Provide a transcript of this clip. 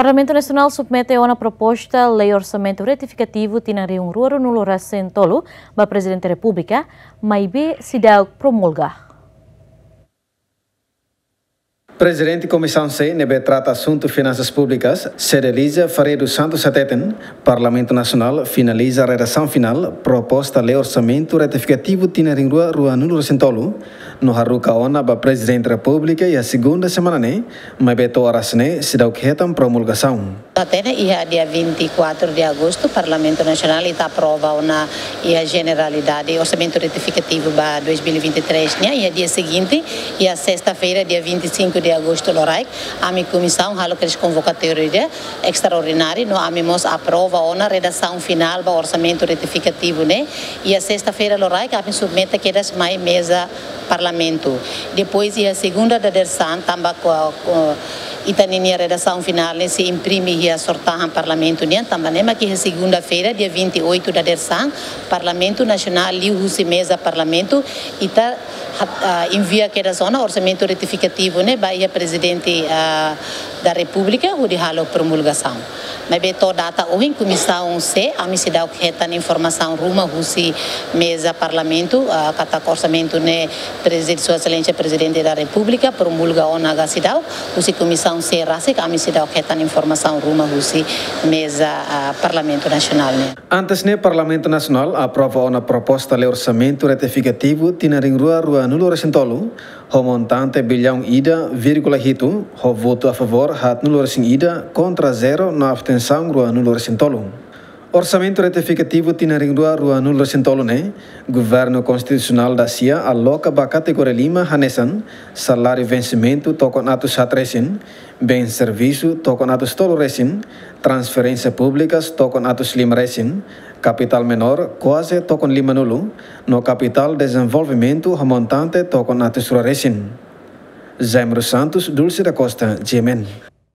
Parlamento Nacional submete a uma proposta lei orçamento retificativo tinari um ruaro nulo recentolo ba Presidente da República, maibe sidau promulga. Presidente Comissão C, nebe trata assunto finanças públicas, Cereliza Faredo Santos Sateten, Parlamento Nacional finaliza a redação final, proposta lei orçamento retificativo Tinaringua Rua Nulo Recentolo, no Haruka Ona Presidente da República e a segunda semana ne, mas beto horas ne, se dá o que retam promulgação. Até ia dia 24 de agosto, o Parlamento Nacional está aprova uma e a generalidade orçamento retificativo para 2023, né? E a dia seguinte, e a sexta-feira, dia 25 de agosto, Lorai, a minha comissão, halo que convocatória extraordinária, no amimos aprova uma redação final para orçamento retificativo, né? E a sexta-feira, Lorai, a minha submeta que das mais mesa parlamento. Depois, e a segunda da Dersan, também com, com Itanini a redação final se imprime e a no Parlamento também é que segunda-feira dia 28 da Dersan Parlamento Nacional liu se mesa Parlamento e tá envia que da zona orçamento retificativo né a presidente uh, da República o de halo promulgação mas beto data o em comissão a se o que tá informação ruma husi mesa Parlamento kata orçamento né presidente sua excelência presidente da República promulga ona gasidau husi comissão se dá o que tá informação ruma husi mesa Parlamento Nacional né Antes ne Parlamento Nacional aprova uma proposta de orçamento retificativo tinaring rua rua nulo recentolo Romontante bilhão ida, vírgula hito, ho voto a favor hat nulor sing ida, contra zero na abstenção rua nulor sing tolong. Orçamento Retificativo Rua Nulo Rosentolone, Governo Constitucional da CIA aloca ba categoria lima hanesan, salário vencimento toconato satresin, bem serviço toconato toloresin, transferência públicas toconato slimresin, capital menor quase tocon lima nulo, no capital desenvolvimento remontante toconato suroresin. Zemro Santos, Dulce da Costa, Gemen.